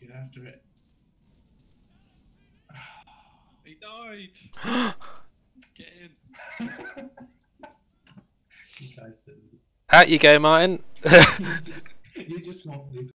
Get after it. He died. Get in. you Out you go, Martin. you just want me